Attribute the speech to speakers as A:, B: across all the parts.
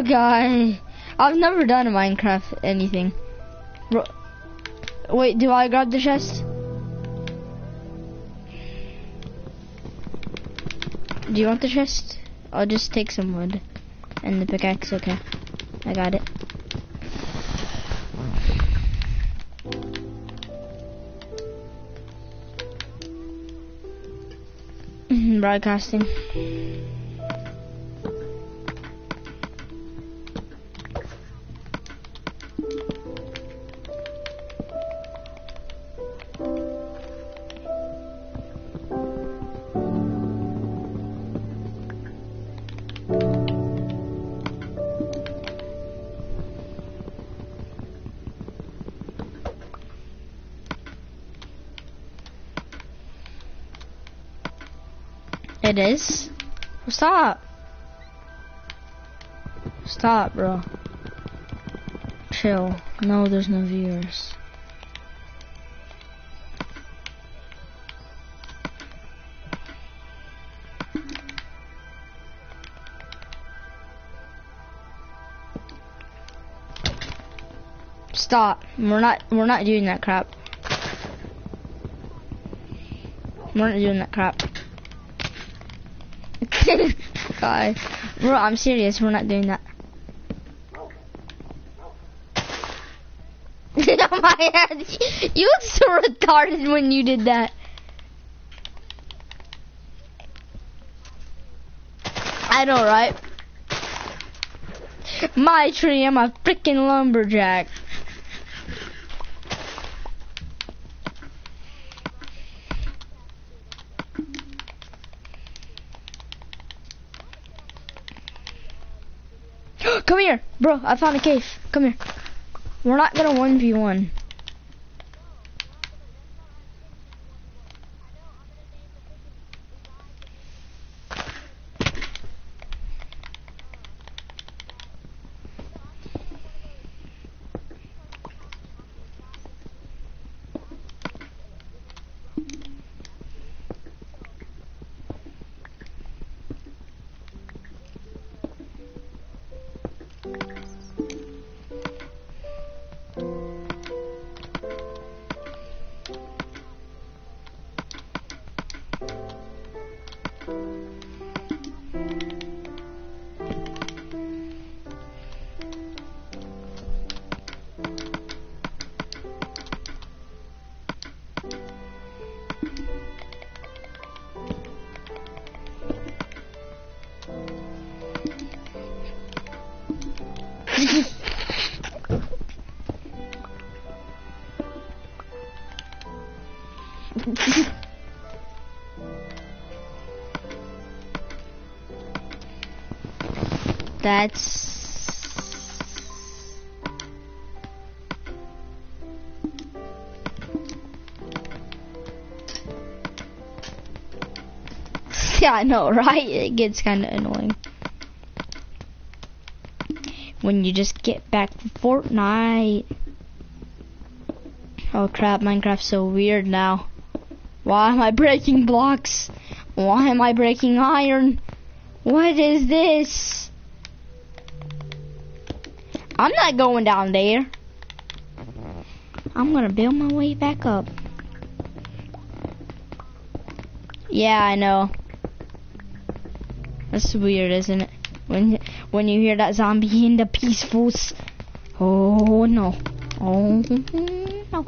A: Oh god. I've never done a Minecraft anything. Wait, do I grab the chest? Do you want the chest? I'll just take some wood. And the pickaxe, okay. I got it. Broadcasting. It is? Stop. Stop, bro. Chill. No, there's no viewers. Stop. We're not we're not doing that crap. We're not doing that crap. God. Bro, I'm serious. We're not doing that. my god. You look so retarded when you did that. I know, right? My tree, I'm a freaking lumberjack. Come here, bro. I found a cave. Come here. We're not gonna 1v1. That's yeah, I know, right? It gets kind of annoying when you just get back from Fortnite. Oh crap, Minecraft's so weird now. Why am I breaking blocks? Why am I breaking iron? What is this? I'm not going down there. I'm gonna build my way back up. Yeah, I know. That's weird, isn't it? When when you hear that zombie in the peacefuls. Oh no. Oh no.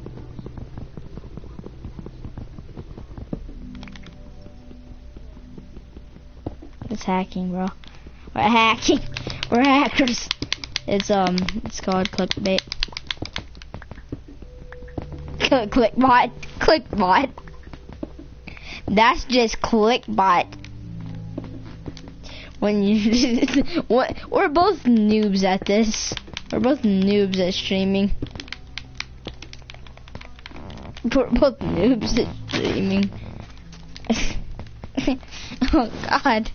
A: It's hacking, bro. We're hacking. We're hackers. It's um, it's called clickbait. clickbot. Clickbot. That's just clickbot. When you, what? We're both noobs at this. We're both noobs at streaming. We're both noobs at streaming. oh God.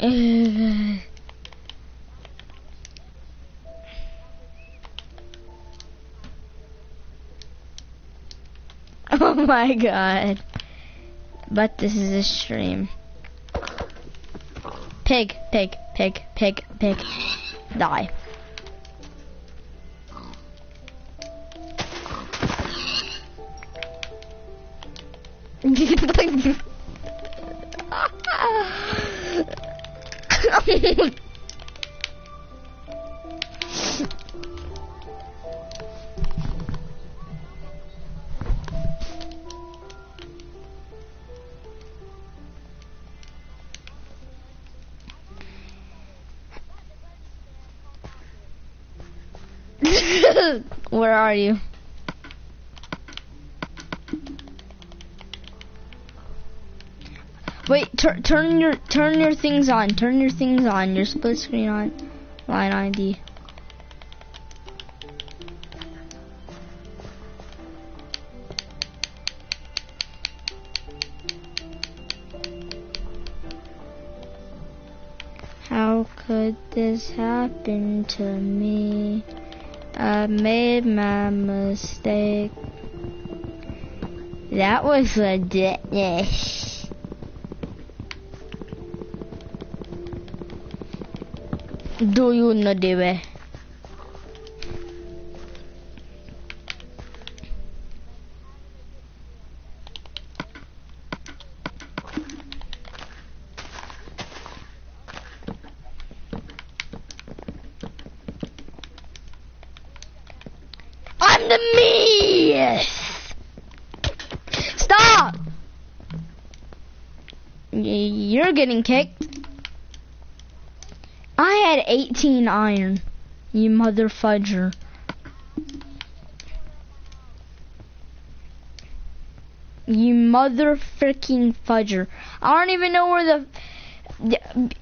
A: oh my god. But this is a stream. Pig, pig, pig, pig, pig. Die. are you? Wait, tur turn your turn your things on. Turn your things on. Your split screen on. Line ID. How could this happen to me? I made my mistake. That was a legit. Do you know the way? Getting kicked. I had 18 iron. You mother fudger. You mother freaking fudger. I don't even know where the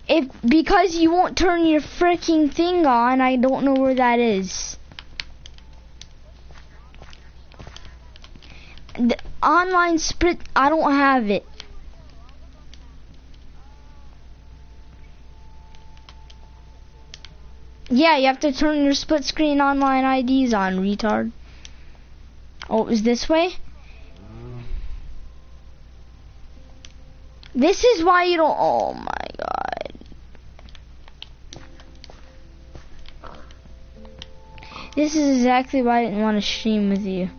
A: if because you won't turn your freaking thing on, I don't know where that is. The online split, I don't have it. Yeah, you have to turn your split screen online IDs on, retard. Oh, it was this way? This is why you don't, oh my god. This is exactly why I didn't want to stream with you.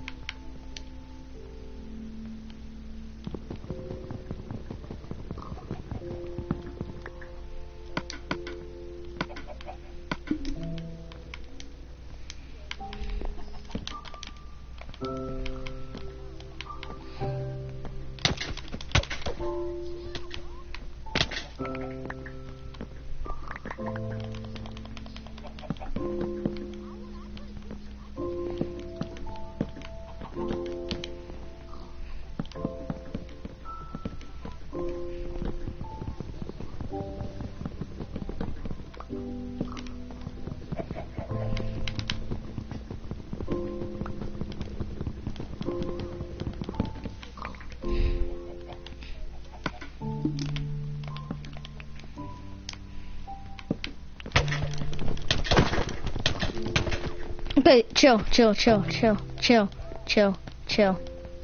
A: Okay, chill, chill, chill, chill, chill, chill, chill,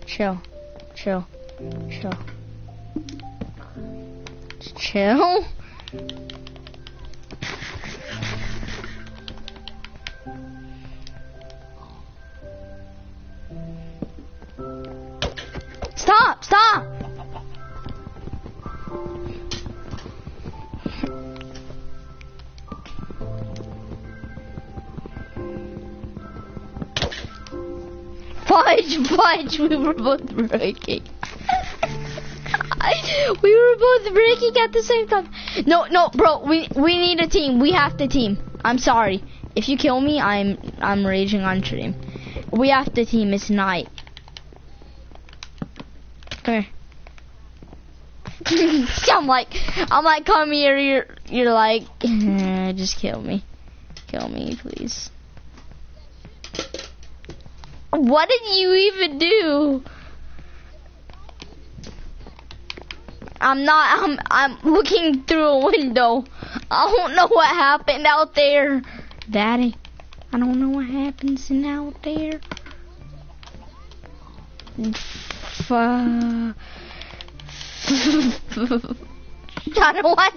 A: chill, chill, chill. Chill. Fudge, fudge, we were both breaking. We were both breaking at the same time. No, no, bro, we we need a team. We have to team. I'm sorry. If you kill me, I'm I'm raging on stream. We have to team. It's night. Come here. I'm like, I'm like, come here. You're you're like, just kill me, kill me, please. What did you even do? I'm not, I'm, I'm looking through a window. I don't know what happened out there. Daddy, I don't know what happens in out there. F- I don't want.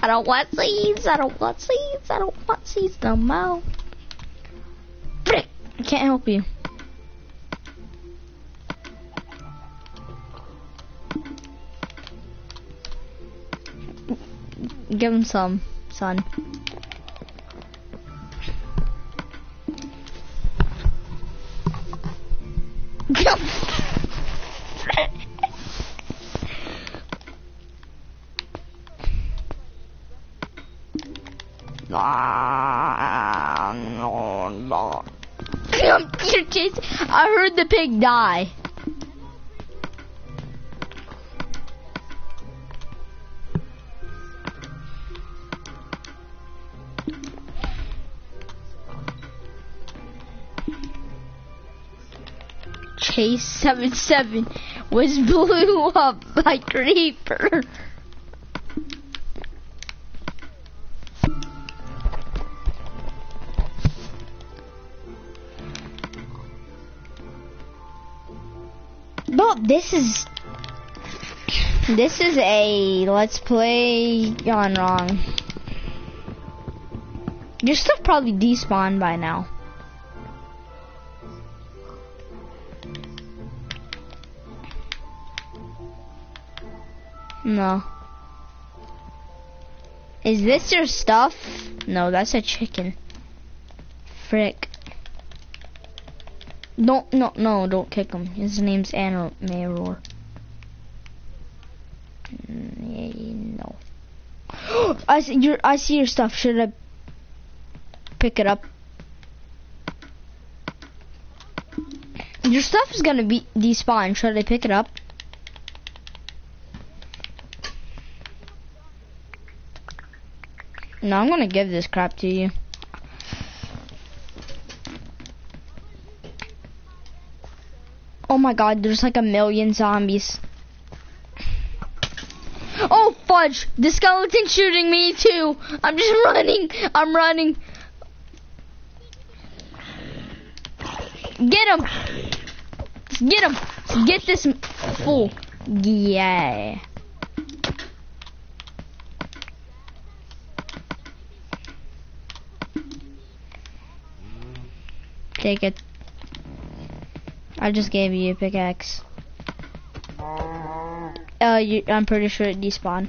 A: I don't want seeds. I don't want seeds. I don't want seeds no more. I can't help you. Give him some, son. Ah, I heard the pig die. Chase 77 was blew up by Creeper. But this is this is a let's play gone wrong. Your stuff probably despawned by now. No. Is this your stuff? No, that's a chicken. Frick. Don't, no, no, don't kick him. His name's Anna Mayor. Mm, no. I see your, I see your stuff. Should I pick it up? Your stuff is gonna be despawned. Should I pick it up? No, I'm gonna give this crap to you. Oh my god, there's like a million zombies. Oh fudge! The skeleton's shooting me too! I'm just running! I'm running! Get him! Get him! Get this fool! Yeah. Take it. I just gave you a pickaxe. Uh, you, I'm pretty sure it despawned.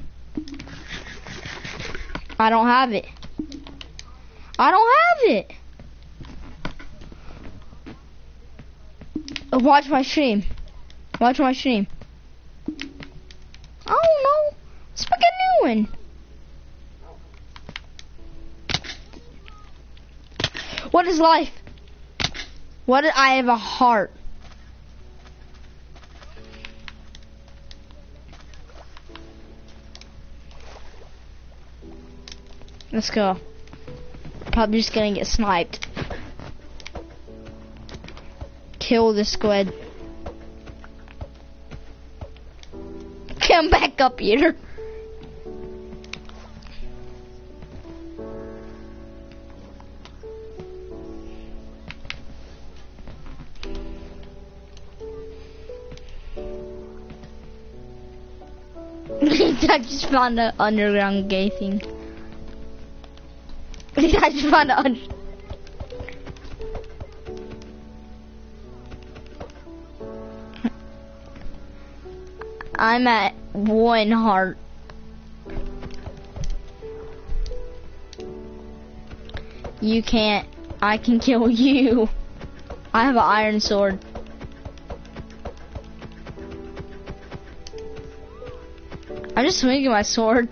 A: I don't have it. I don't have it. Uh, watch my stream. Watch my stream. I don't know. Let's make a new one. What is life? What I have a heart. Let's go. Probably just gonna get sniped. Kill the squid. Come back up here. I just found an underground gay thing. I just found an I'm at one heart. You can't. I can kill you. I have an iron sword. I'm just swinging my sword.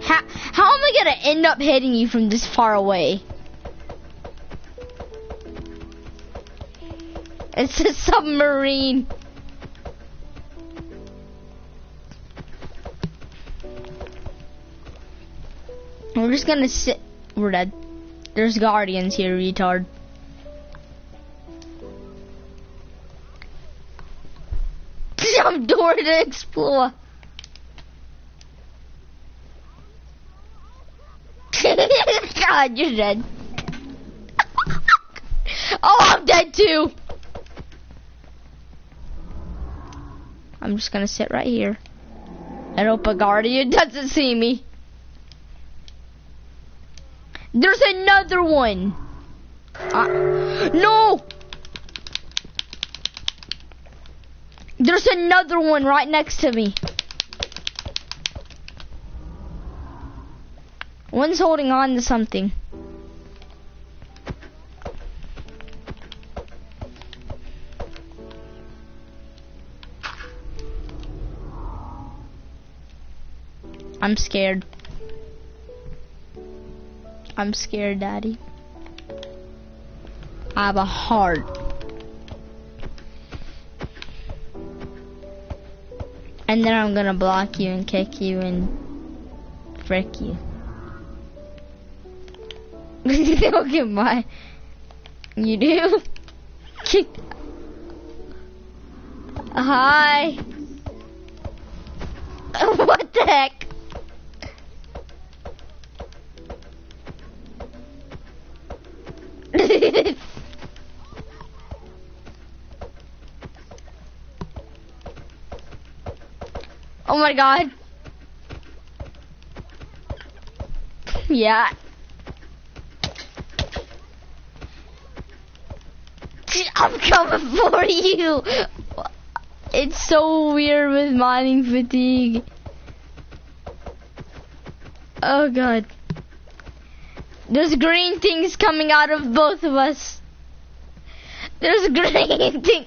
A: How, how am I gonna end up hitting you from this far away? It's a submarine. We're just gonna sit. We're dead. There's guardians here, retard. I'm Dora the Explorer. God, you're dead. oh, I'm dead too. I'm I'm just gonna sit right here. And hope a guardian doesn't see me. There's another one. Uh, no! There's another one right next to me. One's holding on to something. I'm scared. I'm scared, Daddy. I have a heart. And then I'm gonna block you and kick you and frick you. okay, my. You do? Kick. Hi. what the heck? Oh my god. Yeah. I'm coming for you. It's so weird with mining fatigue. Oh god. There's green things coming out of both of us. There's green thing.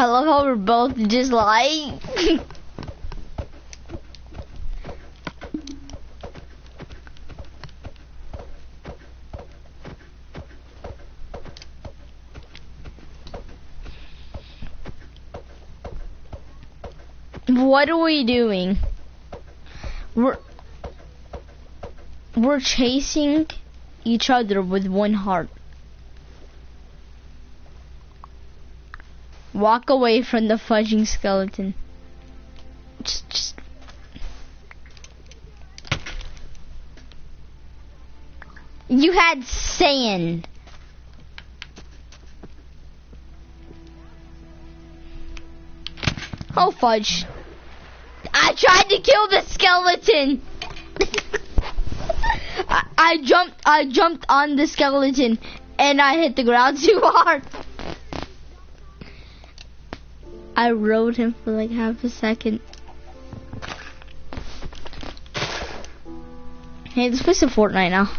A: I love how we're both just like. what are we doing? We're we're chasing each other with one heart. Walk away from the fudging skeleton. Just, just. You had sand. Oh fudge. I tried to kill the skeleton. I, I jumped I jumped on the skeleton and I hit the ground too hard. I rode him for like half a second. Hey, let's play some Fortnite now.